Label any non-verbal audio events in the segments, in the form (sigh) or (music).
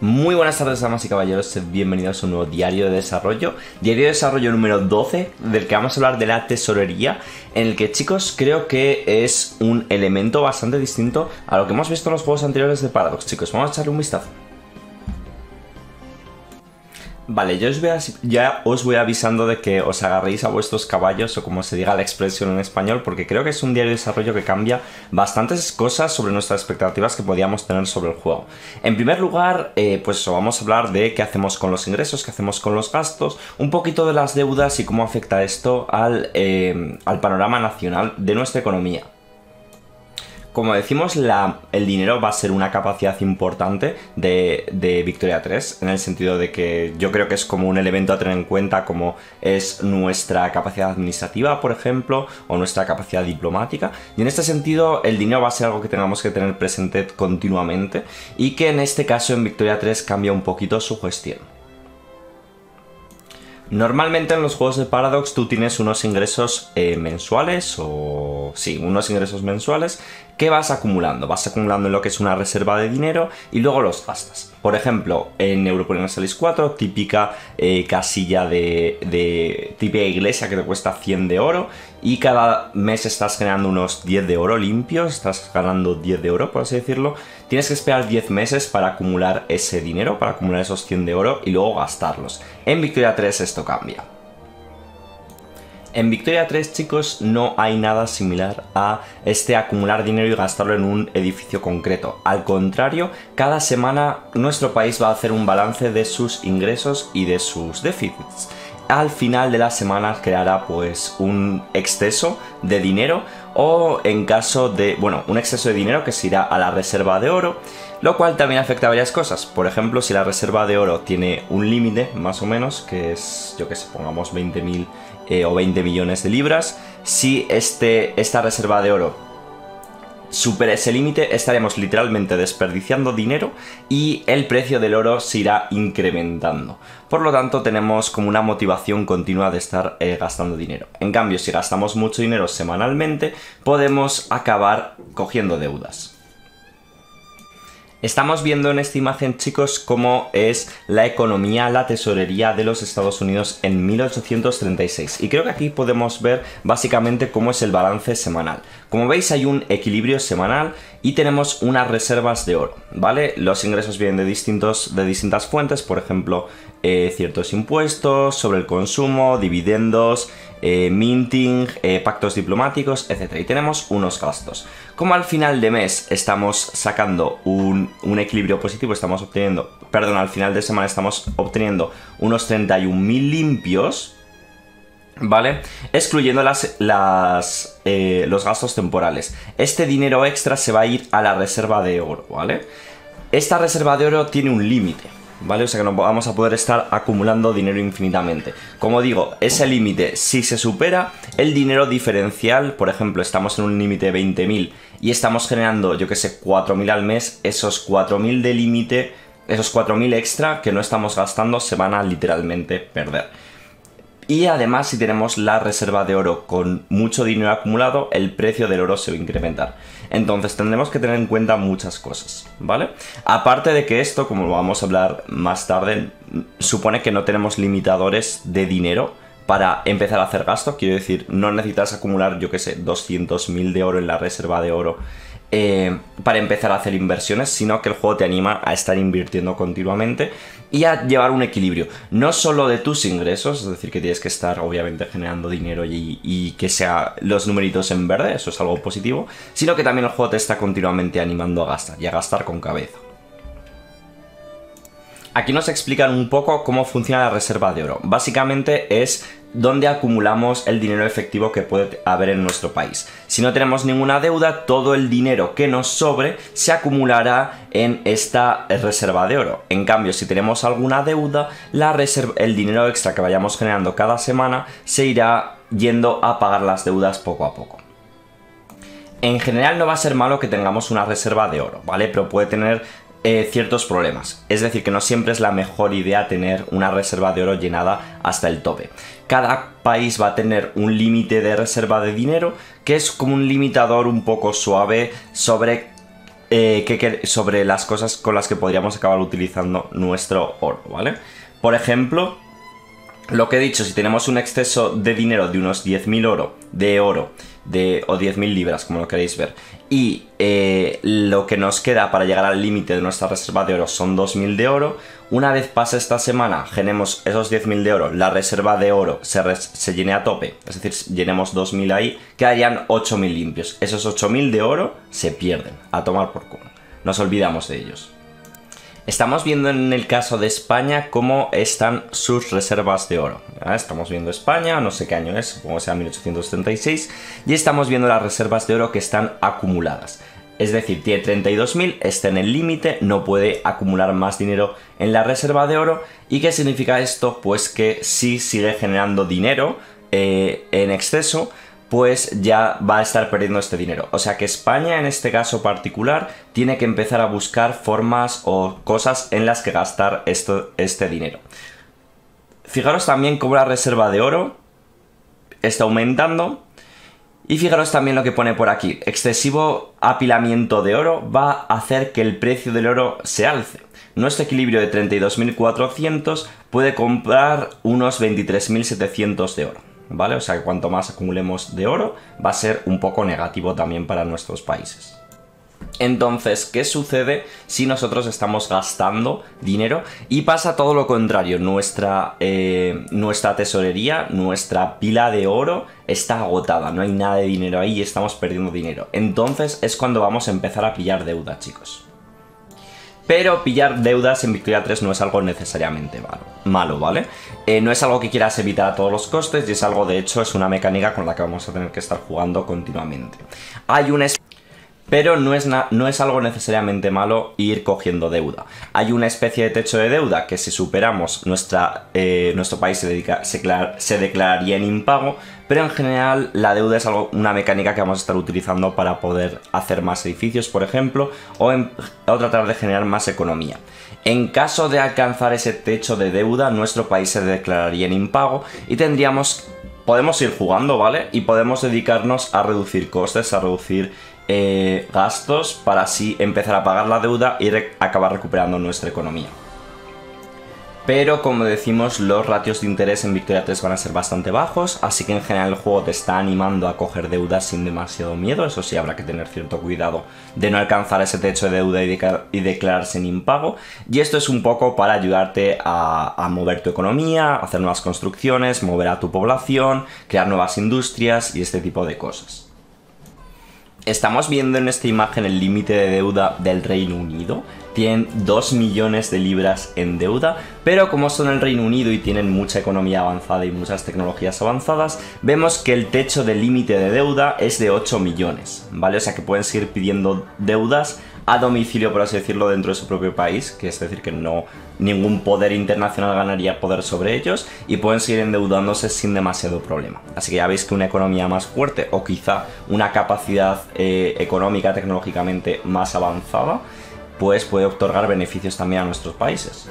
Muy buenas tardes, damas y caballeros, bienvenidos a un nuevo diario de desarrollo, diario de desarrollo número 12, del que vamos a hablar de la tesorería, en el que chicos creo que es un elemento bastante distinto a lo que hemos visto en los juegos anteriores de Paradox, chicos, vamos a echarle un vistazo. Vale, yo os voy ya os voy avisando de que os agarréis a vuestros caballos o como se diga la expresión en español porque creo que es un diario de desarrollo que cambia bastantes cosas sobre nuestras expectativas que podíamos tener sobre el juego. En primer lugar, eh, pues vamos a hablar de qué hacemos con los ingresos, qué hacemos con los gastos, un poquito de las deudas y cómo afecta esto al, eh, al panorama nacional de nuestra economía. Como decimos, el dinero va a ser una capacidad importante de, Victoria 3, en el sentido de que yo creo que es como un elemento a tener en cuenta como es nuestra capacidad administrativa, por ejemplo, o nuestra capacidad diplomática. Y en este sentido, el dinero va a ser algo que tengamos que tener presente continuamente y que en este caso en Victoria 3 cambia un poquito su gestión. Normalmente en los juegos de Paradox tú tienes unos ingresos eh, mensuales o... sí, unos ingresos mensuales que vas acumulando. Vas acumulando en lo que es una reserva de dinero y luego los gastas. Por ejemplo, en Europa Universalis 4, típica eh, casilla de, de, típica iglesia que te cuesta 100 de oro y cada mes estás generando unos 10 de oro limpios, estás ganando 10 de oro, por así decirlo. Tienes que esperar 10 meses para acumular ese dinero, para acumular esos 100 de oro y luego gastarlos. En Victoria 3 esto cambia. En Victoria 3, chicos, no hay nada similar a este acumular dinero y gastarlo en un edificio concreto. Al contrario, cada semana nuestro país va a hacer un balance de sus ingresos y de sus déficits. Al final de la semana creará pues un exceso de dinero o en caso de, bueno, un exceso de dinero que se irá a la reserva de oro, lo cual también afecta a varias cosas. Por ejemplo, si la reserva de oro tiene un límite, más o menos, que es, yo que sé, pongamos 20.000 eh, o 20 millones de libras. Si este, esta reserva de oro supera ese límite, estaremos literalmente desperdiciando dinero y el precio del oro se irá incrementando. Por lo tanto, tenemos como una motivación continua de estar eh, gastando dinero. En cambio, si gastamos mucho dinero semanalmente, podemos acabar cogiendo deudas. Estamos viendo en esta imagen, chicos, cómo es la economía, la tesorería de los Estados Unidos en 1836. Y creo que aquí podemos ver básicamente cómo es el balance semanal. Como veis hay un equilibrio semanal y tenemos unas reservas de oro, ¿vale? Los ingresos vienen de, distintos, de distintas fuentes, por ejemplo, eh, ciertos impuestos sobre el consumo, dividendos, eh, minting, eh, pactos diplomáticos, etc. Y tenemos unos gastos. Como al final de mes estamos sacando un, equilibrio positivo, estamos obteniendo, perdón, al final de semana estamos obteniendo unos 31.000 limpios, ¿Vale? Excluyendo las, las eh, los gastos temporales. Este dinero extra se va a ir a la reserva de oro, ¿vale? Esta reserva de oro tiene un límite. ¿Vale? O sea que no vamos a poder estar acumulando dinero infinitamente. Como digo, ese límite, si se supera, el dinero diferencial, por ejemplo, estamos en un límite de 20.000 y estamos generando, yo que sé, 4.000 al mes, esos 4.000 de límite, esos 4.000 extra que no estamos gastando se van a literalmente perder. Y además, si tenemos la reserva de oro con mucho dinero acumulado, el precio del oro se va a incrementar. Entonces tendremos que tener en cuenta muchas cosas, ¿vale? Aparte de que esto, como lo vamos a hablar más tarde, supone que no tenemos limitadores de dinero para empezar a hacer gasto. Quiero decir, no necesitas acumular, yo que sé, 200.000 de oro en la reserva de oro eh, para empezar a hacer inversiones, sino que el juego te anima a estar invirtiendo continuamente y a llevar un equilibrio, no solo de tus ingresos, es decir, que tienes que estar obviamente generando dinero y, que sea los numeritos en verde, eso es algo positivo, sino que también el juego te está continuamente animando a gastar y a gastar con cabeza. Aquí nos explican un poco cómo funciona la reserva de oro. Básicamente es donde acumulamos el dinero efectivo que puede haber en nuestro país. Si no tenemos ninguna deuda, todo el dinero que nos sobre se acumulará en esta reserva de oro. En cambio, si tenemos alguna deuda, la el dinero extra que vayamos generando cada semana se irá yendo a pagar las deudas poco a poco. En general no va a ser malo que tengamos una reserva de oro, ¿vale? Pero puede tener eh, ciertos problemas. Es decir, que no siempre es la mejor idea tener una reserva de oro llenada hasta el tope. Cada país va a tener un límite de reserva de dinero que es como un limitador un poco suave sobre eh, sobre las cosas con las que podríamos acabar utilizando nuestro oro, ¿vale? Por ejemplo, lo que he dicho, si tenemos un exceso de dinero de unos 10.000 oro, de oro, de, o 10.000 libras, como lo queréis ver, y eh, lo que nos queda para llegar al límite de nuestra reserva de oro son 2.000 de oro, una vez pase esta semana, genemos esos 10.000 de oro, la reserva de oro se, se, llene a tope, es decir, llenemos 2.000 ahí, quedarían 8.000 limpios. Esos 8.000 de oro se pierden, a tomar por culo. Nos olvidamos de ellos. Estamos viendo en el caso de España cómo están sus reservas de oro. Estamos viendo España, no sé qué año es, supongo que sea 1836, y estamos viendo las reservas de oro que están acumuladas. Es decir, tiene 32.000, está en el límite, no puede acumular más dinero en la reserva de oro. ¿Y qué significa esto? Pues que si sigue generando dinero eh, en exceso, pues ya va a estar perdiendo este dinero. O sea que España en este caso particular tiene que empezar a buscar formas o cosas en las que gastar este dinero. Fijaros también cómo la reserva de oro está aumentando. Y fijaros también lo que pone por aquí. Excesivo apilamiento de oro va a hacer que el precio del oro se alce. Nuestro equilibrio de 32.400 puede comprar unos 23.700 de oro. ¿Vale? O sea que cuanto más acumulemos de oro, va a ser un poco negativo también para nuestros países. Entonces, ¿qué sucede si nosotros estamos gastando dinero? Y pasa todo lo contrario, nuestra, eh, nuestra tesorería, nuestra pila de oro está agotada, no hay nada de dinero ahí y estamos perdiendo dinero. Entonces es cuando vamos a empezar a pillar deuda, chicos. Pero pillar deudas en Victoria 3 no es algo necesariamente malo, ¿vale? Eh, no es algo que quieras evitar a todos los costes y es algo, de hecho, es una mecánica con la que vamos a tener que estar jugando continuamente. Hay un pero no es, no es, algo necesariamente malo ir cogiendo deuda. Hay una especie de techo de deuda que si superamos nuestra, eh, nuestro país se, dedica, se, declararía en impago, pero en general la deuda es algo, una mecánica que vamos a estar utilizando para poder hacer más edificios, por ejemplo, o, tratar de generar más economía. En caso de alcanzar ese techo de deuda, nuestro país se declararía en impago y tendríamos podemos ir jugando, ¿vale? Y podemos dedicarnos a reducir costes, a reducir eh, gastos para así empezar a pagar la deuda y acabar recuperando nuestra economía. Pero como decimos, los ratios de interés en Victoria 3 van a ser bastante bajos, así que en general el juego te está animando a coger deudas sin demasiado miedo, eso sí habrá que tener cierto cuidado de no alcanzar ese techo de deuda y, declararse en impago. Y esto es un poco para ayudarte a, a mover tu economía, hacer nuevas construcciones, mover a tu población, crear nuevas industrias y este tipo de cosas. Estamos viendo en esta imagen el límite de deuda del Reino Unido. Tienen 2 millones de libras en deuda, pero como son el Reino Unido y tienen mucha economía avanzada y muchas tecnologías avanzadas, vemos que el techo de límite de deuda es de 8 millones, ¿vale? O sea que pueden seguir pidiendo deudas a domicilio, por así decirlo, dentro de su propio país, que es decir, que no ningún poder internacional ganaría poder sobre ellos y pueden seguir endeudándose sin demasiado problema. Así que ya veis que una economía más fuerte o quizá una capacidad eh, económica tecnológicamente más avanzada, pues puede otorgar beneficios también a nuestros países.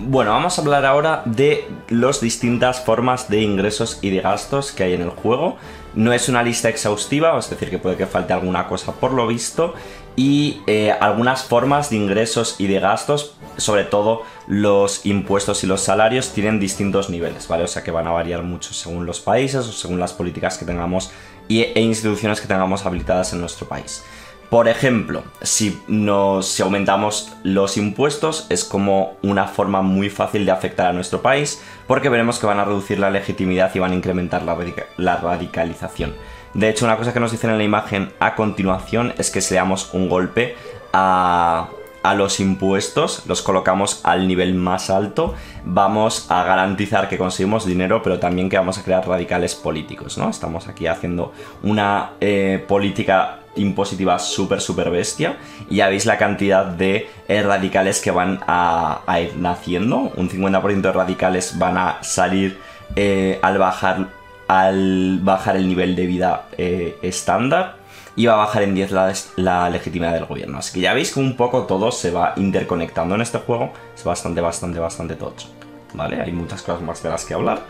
Bueno, vamos a hablar ahora de las distintas formas de ingresos y de gastos que hay en el juego. No es una lista exhaustiva, es decir, que puede que falte alguna cosa por lo visto, y eh, algunas formas de ingresos y de gastos, sobre todo los impuestos y los salarios, tienen distintos niveles, ¿vale? O sea que van a variar mucho según los países o según las políticas que tengamos e instituciones que tengamos habilitadas en nuestro país. Por ejemplo, si, nos, si aumentamos los impuestos es como una forma muy fácil de afectar a nuestro país porque veremos que van a reducir la legitimidad y van a incrementar la radicalización. De hecho, una cosa que nos dicen en la imagen a continuación es que si le damos un golpe a, los impuestos, los colocamos al nivel más alto, vamos a garantizar que conseguimos dinero, pero también que vamos a crear radicales políticos, ¿no? Estamos aquí haciendo una eh, política impositiva súper, súper bestia. Y ya veis la cantidad de eh, radicales que van a, ir naciendo. Un 50% de radicales van a salir eh, al bajar al bajar el nivel de vida eh, estándar va a bajar en 10 la, legitimidad del gobierno. Así que ya veis que un poco todo se va interconectando en este juego. Es bastante, bastante, bastante tocho. ¿Vale? Hay muchas cosas más de las que hablar.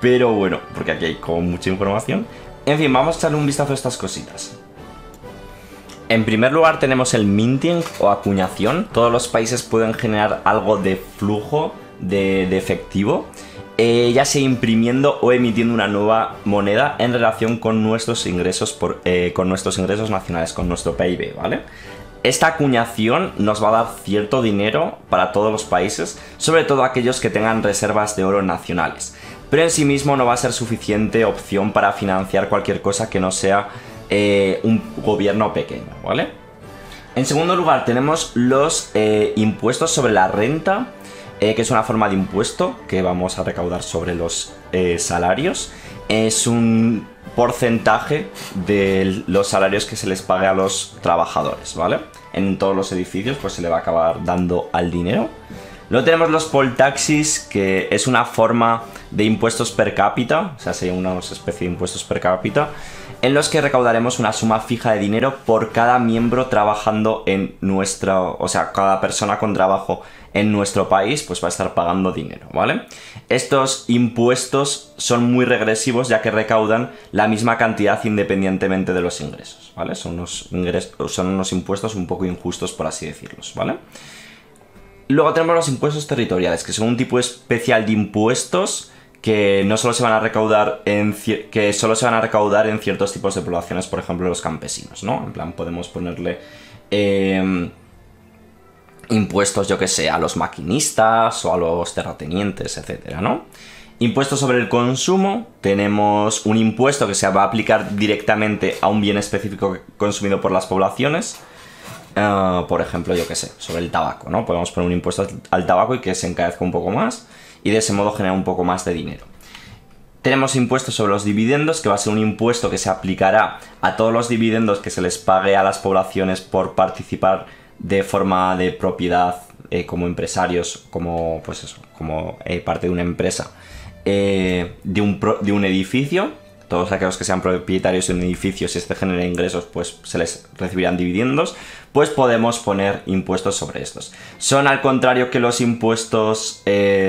Pero bueno, porque aquí hay como mucha información. En fin, vamos a echarle un vistazo a estas cositas. En primer lugar tenemos el minting o acuñación. Todos los países pueden generar algo de flujo de, efectivo, eh, ya sea imprimiendo o emitiendo una nueva moneda en relación con nuestros ingresos, eh, con nuestros ingresos nacionales, con nuestro PIB, ¿vale? Esta acuñación nos va a dar cierto dinero para todos los países, sobre todo aquellos que tengan reservas de oro nacionales. Pero en sí mismo no va a ser suficiente opción para financiar cualquier cosa que no sea eh, un gobierno pequeño, ¿vale? En segundo lugar tenemos los impuestos sobre la renta, eh, que es una forma de impuesto que vamos a recaudar sobre los salarios. Es un porcentaje de los salarios que se les pague a los trabajadores, ¿vale? En todos los edificios pues se le va a acabar dando al dinero. Luego tenemos los poll taxis, que es una forma de impuestos per cápita, o sea, sería una especie de impuestos per cápita, en los que recaudaremos una suma fija de dinero por cada miembro trabajando en nuestro, o sea, cada persona con trabajo en nuestro país pues va a estar pagando dinero, ¿vale? Estos impuestos son muy regresivos ya que recaudan la misma cantidad independientemente de los ingresos, ¿vale? Son unos, ingresos, son unos impuestos un poco injustos por así decirlos, ¿vale? Luego tenemos los impuestos territoriales, que son un tipo especial de impuestos que no solo se van a recaudar en que solo se van a recaudar en ciertos tipos de poblaciones, por ejemplo los campesinos, ¿no? En plan podemos ponerle em, impuestos, yo que sé, a los maquinistas o a los terratenientes, etcétera, ¿no? Impuestos sobre el consumo, tenemos un impuesto que se va a aplicar directamente a un bien específico consumido por las poblaciones. Eh, por ejemplo, yo que sé, sobre el tabaco, ¿no? Podemos poner un impuesto al tabaco y que se encarezca un poco más y de ese modo generar un poco más de dinero. Tenemos impuestos sobre los dividendos, que va a ser un impuesto que se aplicará a todos los dividendos que se les pague a las poblaciones por participar de forma de propiedad eh, como empresarios, como, pues eso, como eh, parte de una empresa, eh, de, un de un edificio todos aquellos que sean propietarios de un edificio, si este genera ingresos, pues se les recibirán dividendos, pues podemos poner impuestos sobre estos. Son al contrario que los impuestos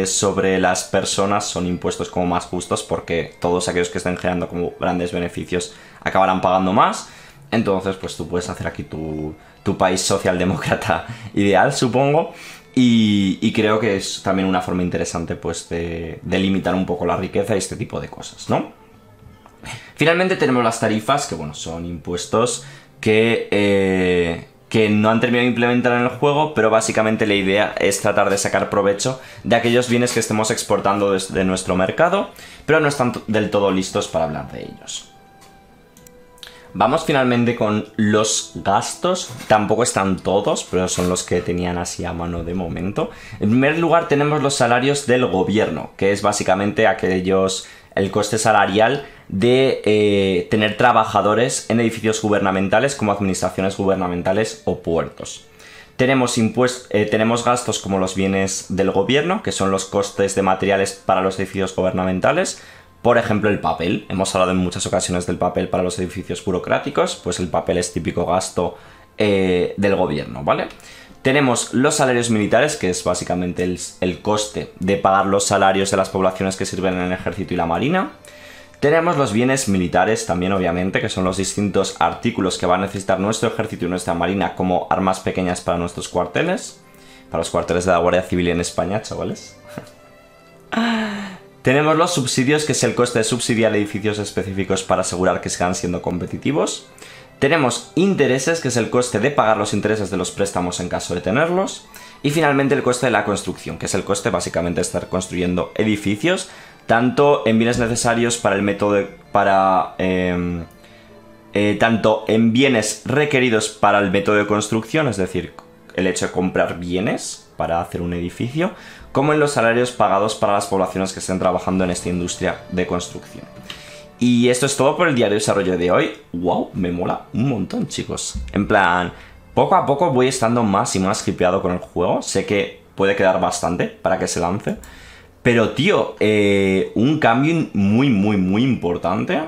sobre las personas, son impuestos como más justos porque todos aquellos que estén generando como grandes beneficios acabarán pagando más. Entonces, pues tú puedes hacer aquí tu, país socialdemócrata (laughs) ideal, supongo. Y, creo que es también una forma interesante pues de, de limitar un poco la riqueza y este tipo de cosas, ¿no? Finalmente tenemos las tarifas, que bueno, son impuestos que, eh, que no han terminado de implementar en el juego, pero básicamente la idea es tratar de sacar provecho de aquellos bienes que estemos exportando desde nuestro mercado, pero no están del todo listos para hablar de ellos. Vamos finalmente con los gastos. Tampoco están todos, pero son los que tenían así a mano de momento. En primer lugar tenemos los salarios del gobierno, que es básicamente aquellos el coste salarial de eh, tener trabajadores en edificios gubernamentales como administraciones gubernamentales o puertos. Tenemos, eh, tenemos gastos como los bienes del gobierno, que son los costes de materiales para los edificios gubernamentales. Por ejemplo, el papel. Hemos hablado en muchas ocasiones del papel para los edificios burocráticos, pues el papel es típico gasto eh, del gobierno, ¿vale? Tenemos los salarios militares, que es básicamente el, coste de pagar los salarios de las poblaciones que sirven en el ejército y la marina. Tenemos los bienes militares también, obviamente, que son los distintos artículos que va a necesitar nuestro ejército y nuestra marina como armas pequeñas para nuestros cuarteles. Para los cuarteles de la Guardia Civil en España, chavales. Tenemos los subsidios, que es el coste de subsidiar edificios específicos para asegurar que sigan siendo competitivos. Tenemos intereses, que es el coste de pagar los intereses de los préstamos en caso de tenerlos. Y finalmente el coste de la construcción, que es el coste básicamente de estar construyendo edificios, tanto en bienes necesarios para el método para... Em, eh, tanto en bienes requeridos para el método de construcción, es decir, el hecho de comprar bienes para hacer un edificio, como en los salarios pagados para las poblaciones que estén trabajando en esta industria de construcción. Y esto es todo por el diario de desarrollo de hoy. ¡Wow! Me mola un montón, chicos. En plan, poco a poco voy estando más y más hipeado con el juego. Sé que puede quedar bastante para que se lance. Pero, tío, eh, un cambio muy, muy, muy importante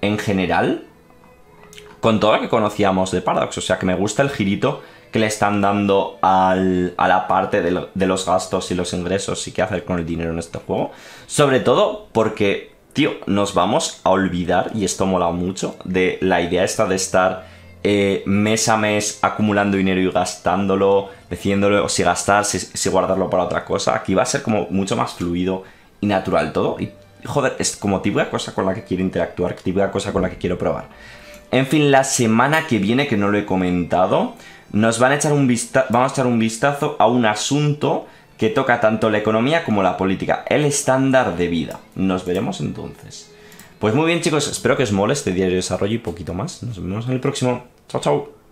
en general con todo lo que conocíamos de Paradox. O sea, que me gusta el girito que le están dando a la parte de, de los gastos y los ingresos y qué hacer con el dinero en este juego. Sobre todo porque tío, nos vamos a olvidar, y esto mola mucho, de la idea esta de estar eh, mes a mes acumulando dinero y gastándolo, decidiéndolo si gastar, si, si guardarlo para otra cosa. Aquí va a ser como mucho más fluido y natural todo. Y joder, es como típica cosa con la que quiero interactuar, típica cosa con la que quiero probar. En fin, la semana que viene, que no lo he comentado, nos van a echar un vamos a echar un vistazo a un asunto que toca tanto la economía como la política, el estándar de vida. Nos veremos entonces. Pues muy bien chicos, espero que os mole este diario de desarrollo y poquito más. Nos vemos en el próximo. Chao, chao.